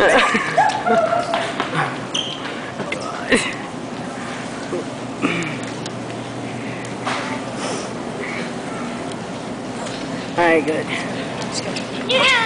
Alright, good. Yeah!